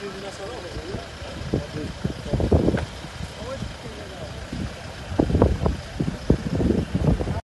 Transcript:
tiene una sola,